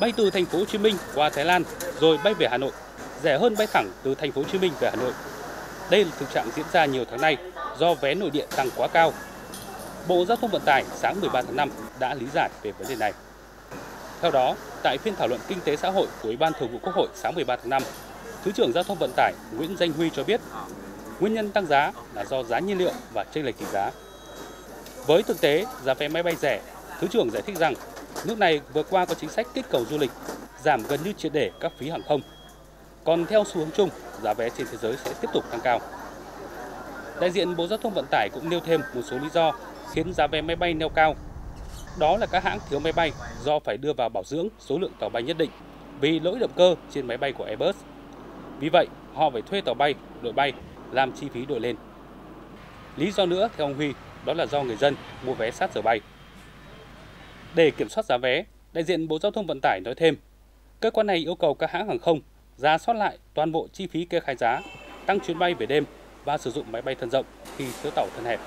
bay từ thành phố Hồ Chí Minh qua Thái Lan rồi bay về Hà Nội, rẻ hơn bay thẳng từ thành phố Hồ Chí Minh về Hà Nội. Đây là thực trạng diễn ra nhiều tháng nay do vé nội địa tăng quá cao. Bộ Giao thông Vận tải sáng 13 tháng 5 đã lý giải về vấn đề này. Theo đó, tại phiên thảo luận kinh tế xã hội của Ủy ban Thường vụ Quốc hội sáng 13 tháng 5, Thứ trưởng Giao thông Vận tải Nguyễn Danh Huy cho biết, nguyên nhân tăng giá là do giá nhiên liệu và chênh lệch tỷ giá. Với thực tế giá vé máy bay rẻ, Thứ trưởng giải thích rằng nước này vừa qua có chính sách kích cầu du lịch, giảm gần như triệt để các phí hàng không. Còn theo xu hướng chung, giá vé trên thế giới sẽ tiếp tục tăng cao. Đại diện Bộ Giao thông Vận tải cũng nêu thêm một số lý do khiến giá vé máy bay neo cao. Đó là các hãng thiếu máy bay do phải đưa vào bảo dưỡng số lượng tàu bay nhất định vì lỗi động cơ trên máy bay của Airbus. Vì vậy, họ phải thuê tàu bay, đội bay làm chi phí đội lên. Lý do nữa theo ông Huy đó là do người dân mua vé sát giờ bay. Để kiểm soát giá vé, đại diện Bộ Giao thông Vận tải nói thêm, cơ quan này yêu cầu các hãng hàng không ra soát lại toàn bộ chi phí kê khai giá, tăng chuyến bay về đêm và sử dụng máy bay thân rộng khi thiếu tàu thân hẹp.